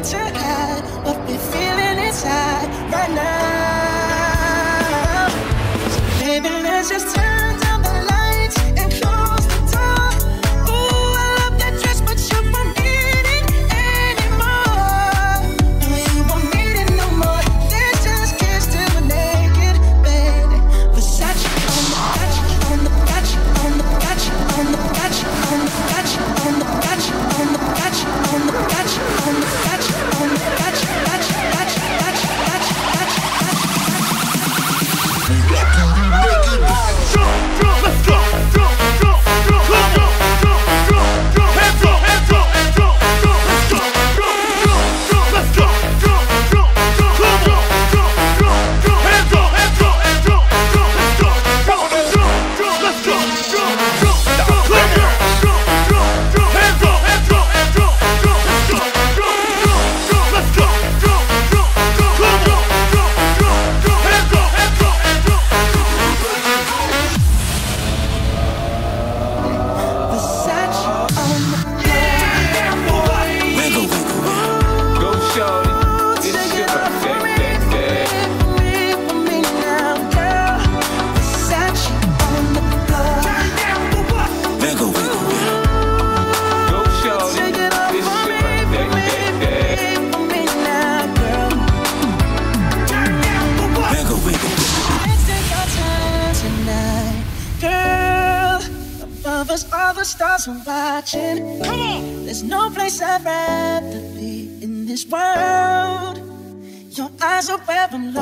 reason to hide what we're feeling inside right now. So baby, let's just turn. haven't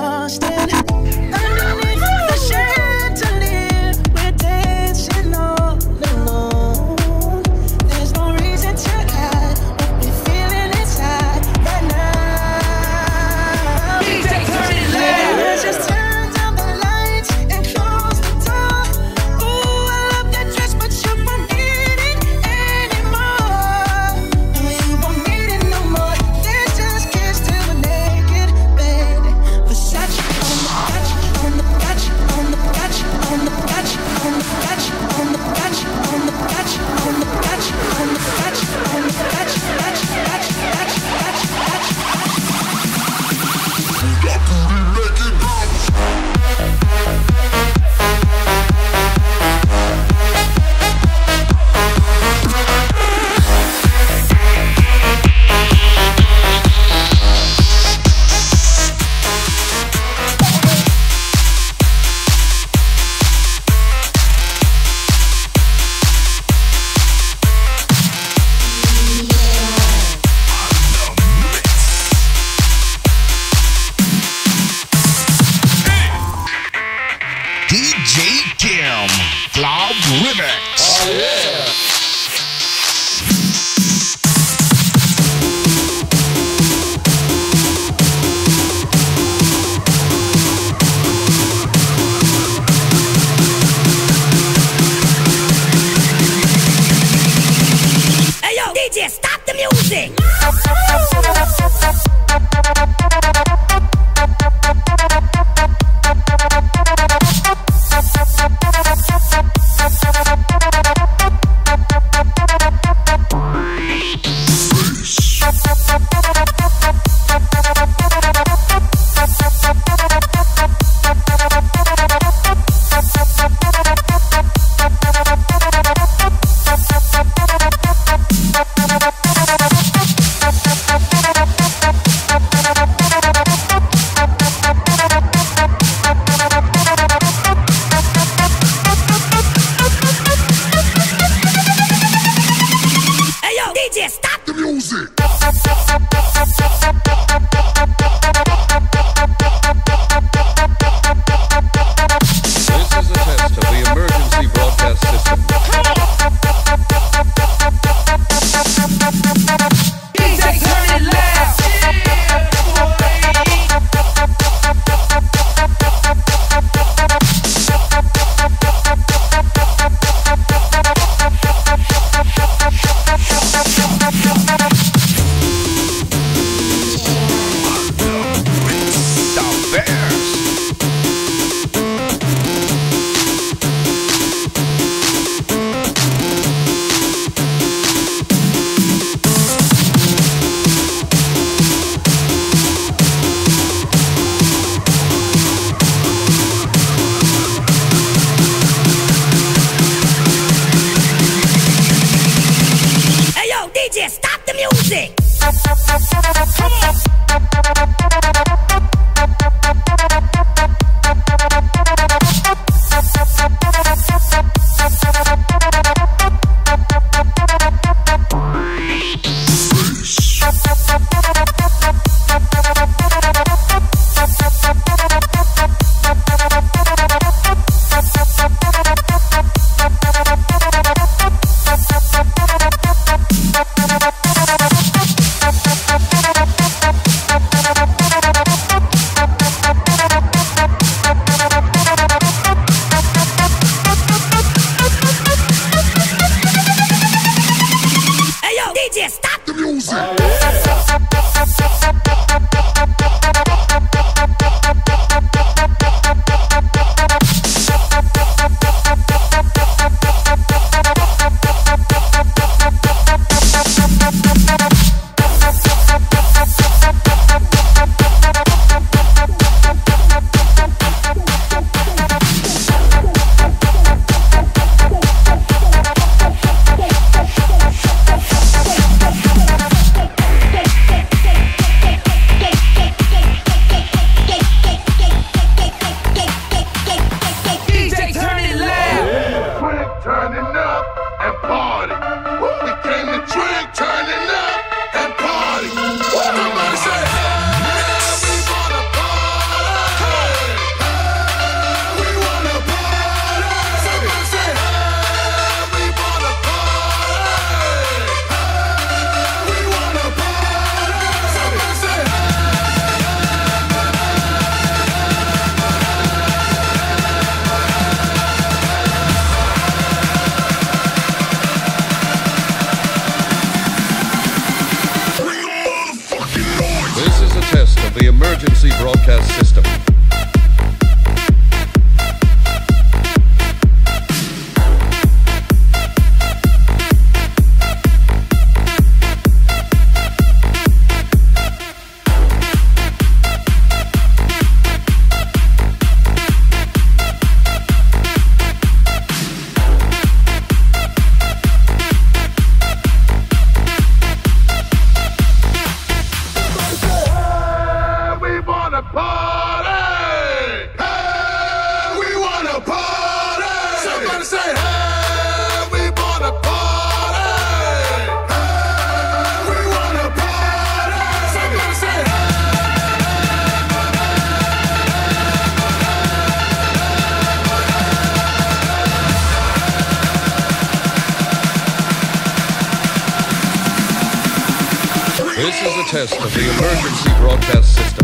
test of the emergency broadcast system.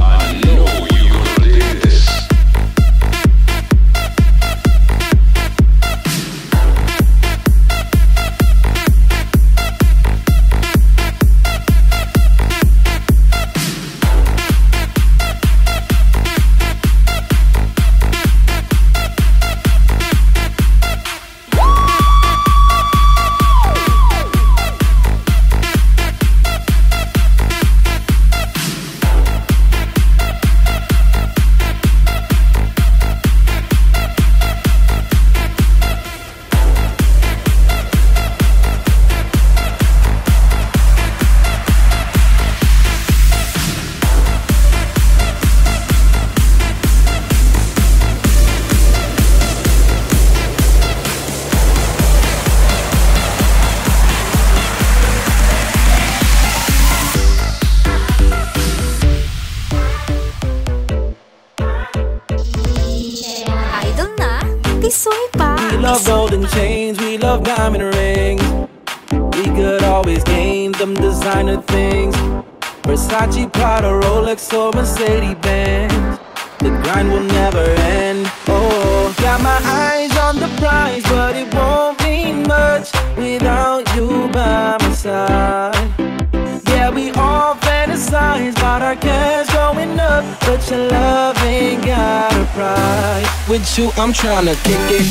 I'm trying to kick it,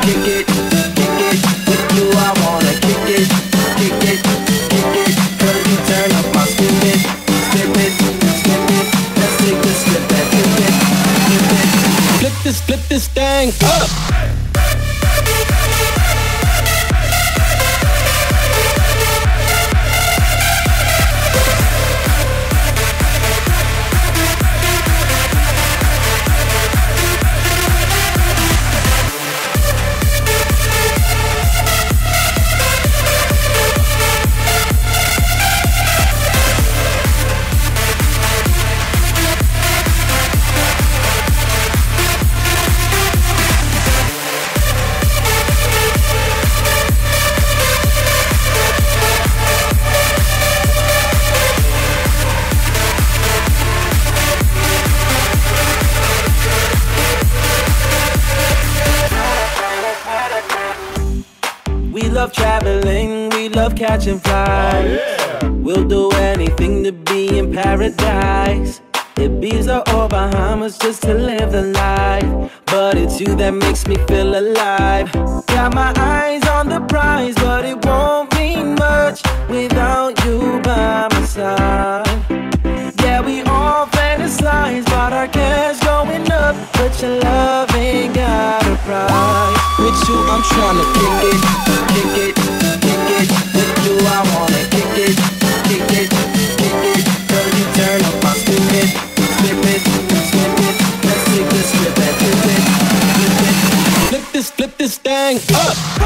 kick it, kick it. With you, I wanna kick it, kick it, kick it. Girl, you turn up my spirit, spirit, spirit. Let's take this flip and flip it, flip it. Flip this, flip this thing up. Bahamas just to live the life. But it's you that makes me feel alive. Got my eyes on the prize, but it won't mean much without you by my side. Yeah, we all fantasize about our cash going up, but your love ain't got a price. With you, I'm trying to kick it, kick it I kick it, gang up. Uh.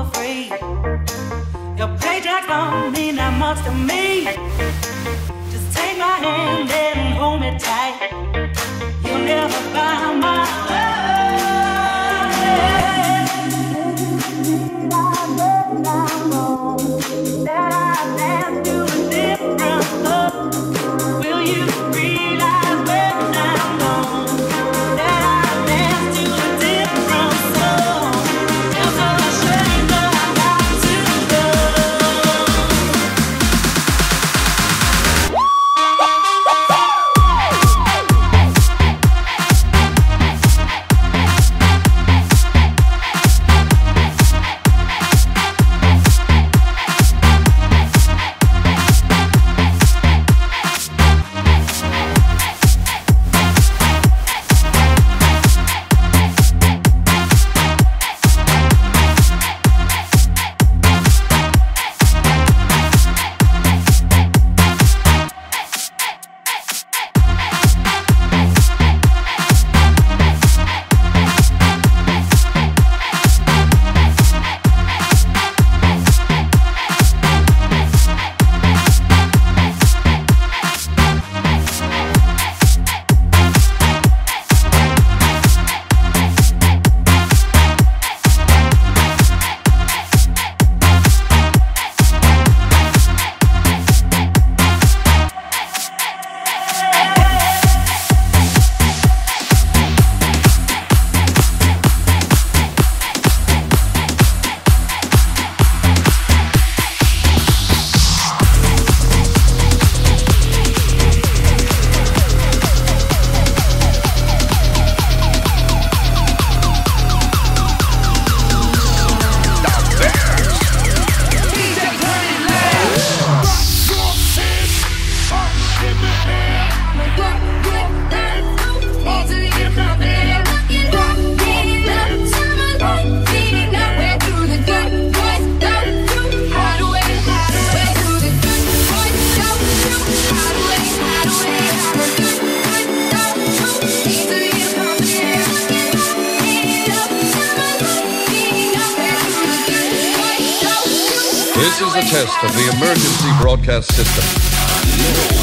afraid. Your paycheck don't mean that much to me. Just take my hand and hold me tight. You'll never find my love. Of the emergency broadcast system.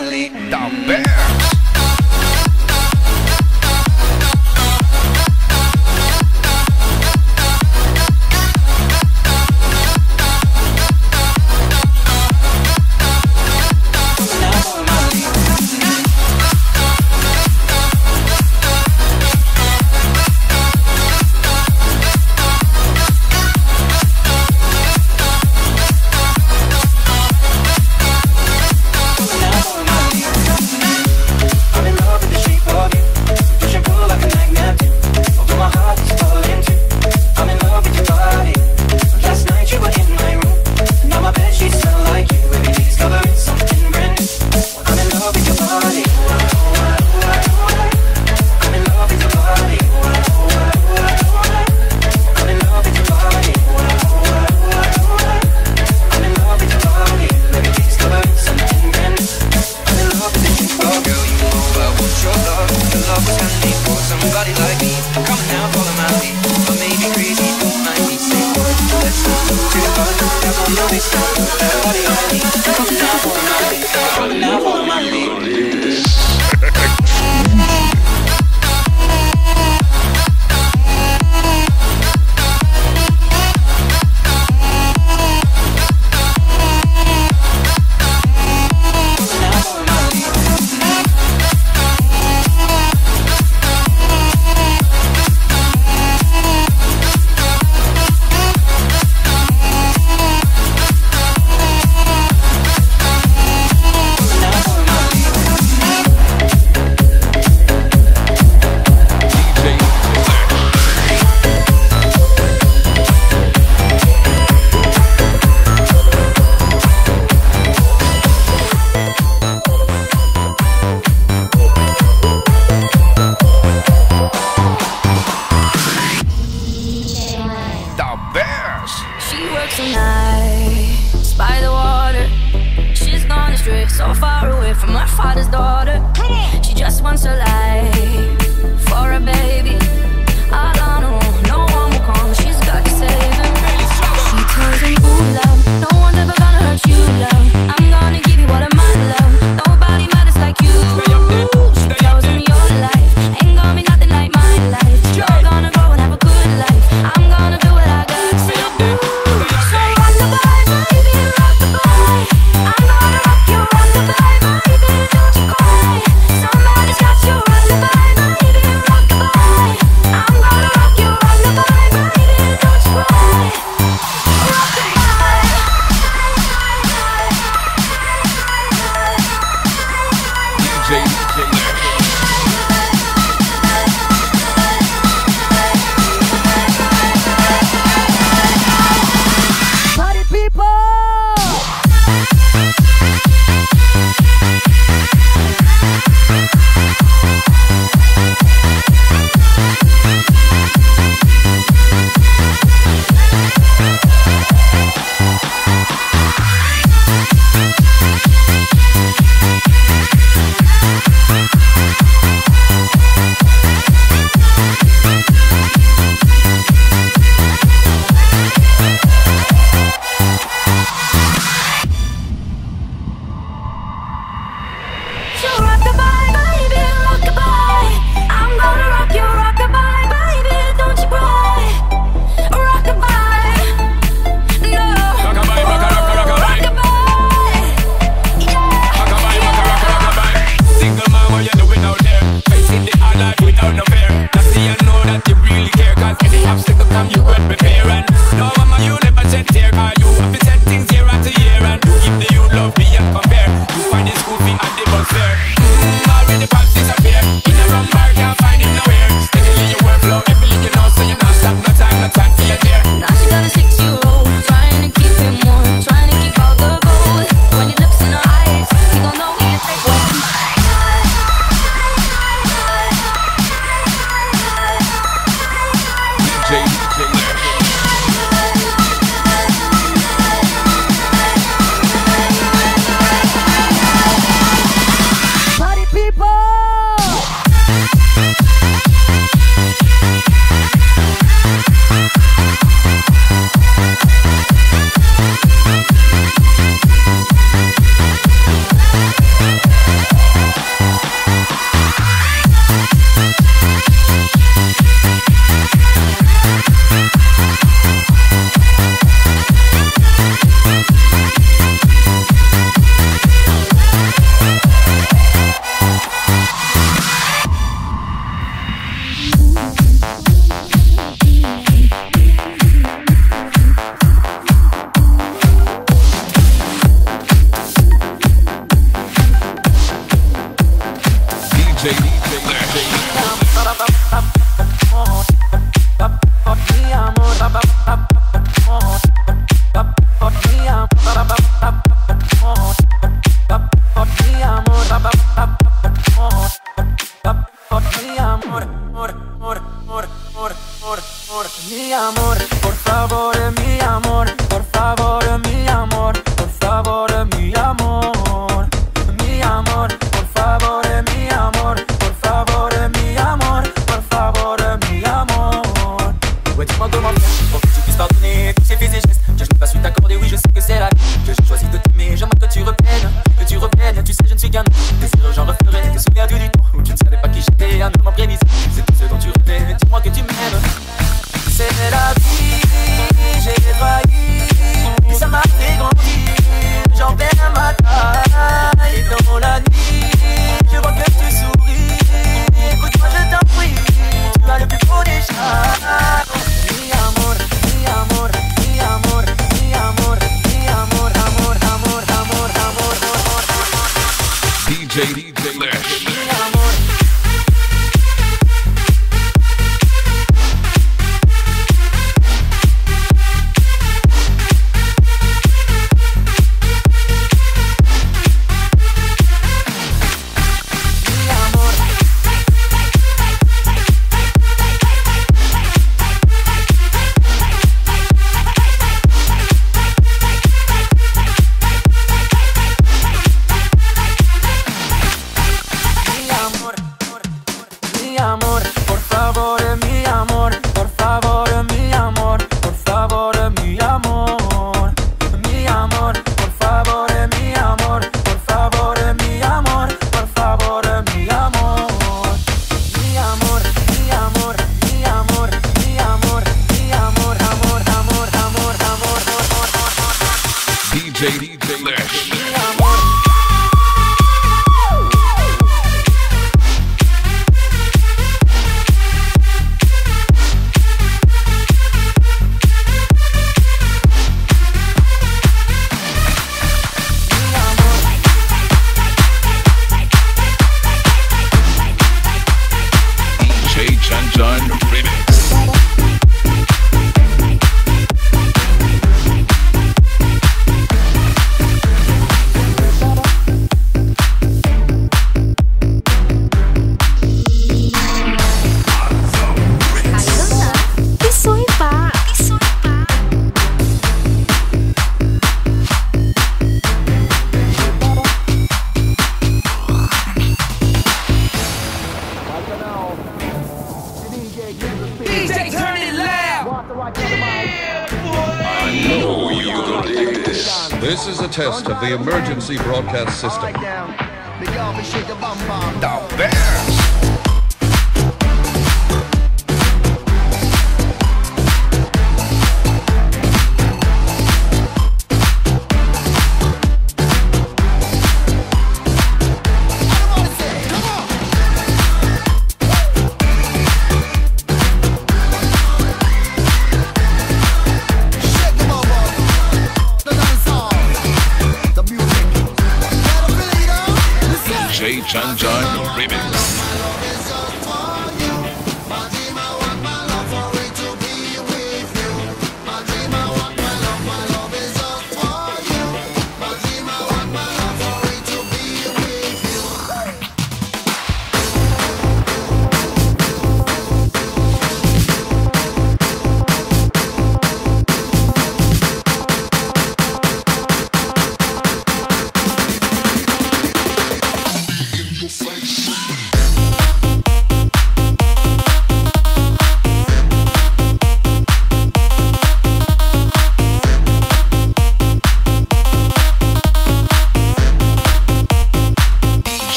Charlie the Bear. mi amor, por favor, mi amor. the emergency broadcast system.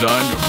designed